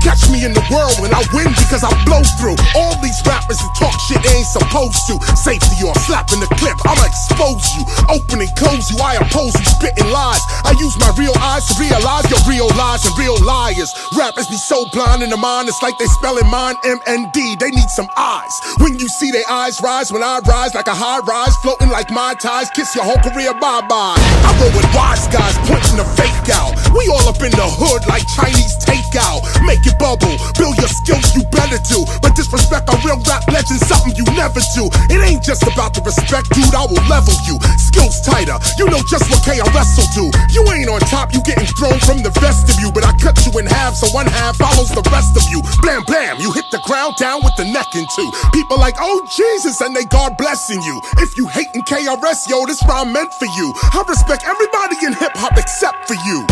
Catch me in the world when I win because I blow through. All these rappers that talk shit they ain't supposed to. Safety or slapping the clip, I'ma expose you. Open and close you, I oppose you, spitting lies. I use my real eyes to realize your real lies and real liars. Rappers be so blind in the mind, it's like they spelling mine M-N-D. They need some eyes. When you see their eyes rise, when I rise like a high rise, floating like my ties, kiss your whole career bye-bye. I roll with wise guys, pointing the fake out. We all up in the hood like Chinese. Make it bubble, build your skills, you better do. But disrespect a real rap legend, something you never do. It ain't just about the respect, dude, I will level you. Skills tighter, you know just what KRS will do. You ain't on top, you getting thrown from the vest of you. But I cut you in half, so one half follows the rest of you. Blam, blam, you hit the ground down with the neck in two. People like, oh Jesus, and they God blessing you. If you hating KRS, yo, this rhyme meant for you. I respect everybody in hip hop except for you.